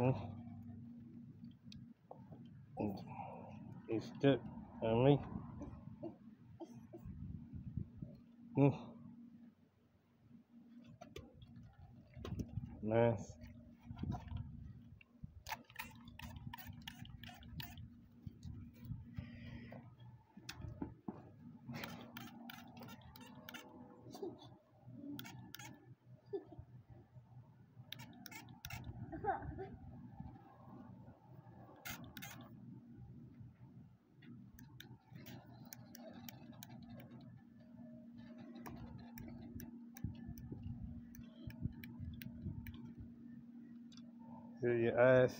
Mm. Is that family? Mm. Nice. Huh. See your eyes.